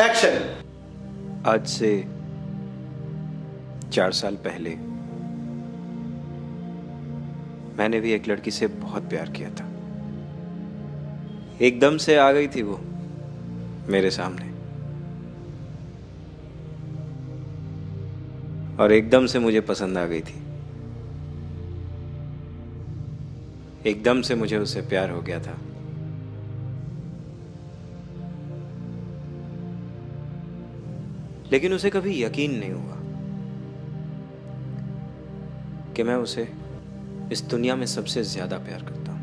Action आज से चार साल पहले मैंने भी एक लड़की से बहुत प्यार किया था। एकदम से आ गई थी वो मेरे सामने। और एकदम से मुझे पसंद आ गई थी। एकदम से मुझे उससे प्यार हो गया था। लेकिन उसे कभी यकीन नहीं हुआ कि मैं उसे इस दुनिया में सबसे ज़्यादा प्यार करता हूँ।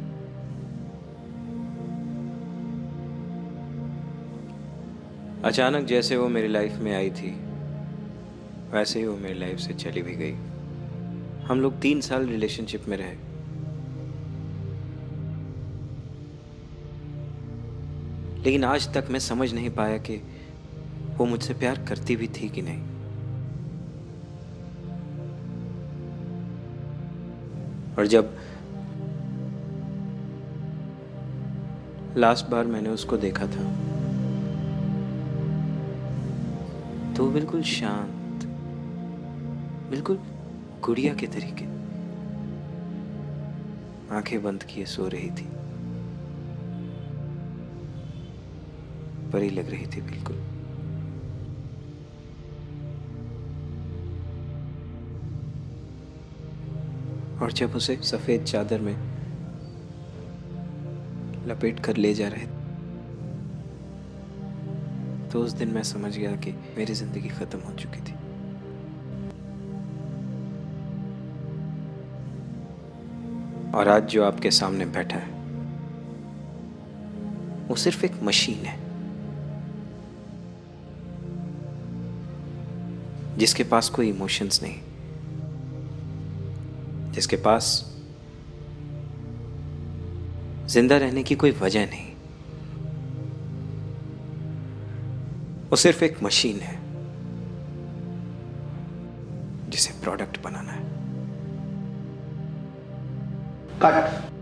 अचानक जैसे वो मेरी लाइफ में आई थी, वैसे ही वो मेरी लाइफ से चली भी गई। हम लोग तीन साल रिलेशनशिप में रहे। लेकिन आज तक मैं समझ नहीं पाया कि वो मुझसे प्यार करती भी थी कि नहीं। और जब लास्ट बार मैंने उसको देखा था तो बिल्कुल शांत, बिल्कुल गुड़िया के तरीके। आँखें बंद किए सो रही थी। परी लग रही थी बिल्कुल। और जब उसे सफ़ेद चादर में लपेट कर ले जा रहे तो उस दिन मैं समझ गया कि मेरी ज़िंदगी खत्म हो चुकी थी। और आज जो आपके सामने बैठा है, वो सिर्फ़ एक मशीन है, जिसके पास कोई इमोशंस नहीं। जिसके पास ज़िंदा रहने की कोई वजह नहीं। वो सिर्फ़ एक मशीन है, जिसे प्रोडक्ट बनाना है। कट